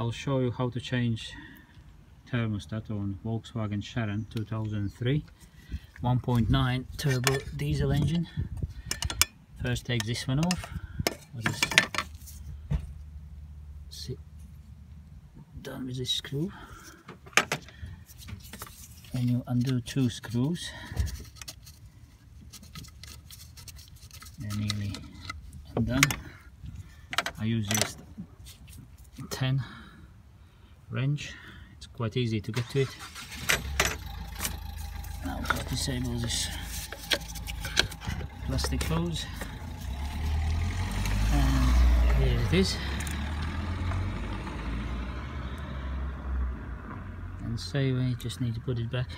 I'll show you how to change thermostat on Volkswagen Sharan 2003 1.9 turbo diesel engine. First take this one off. What is see done with this screw. Then you undo two screws. They're nearly done. I use just 10 wrench it's quite easy to get to it. Now I'll disable this plastic hose. And here it is. And so we just need to put it back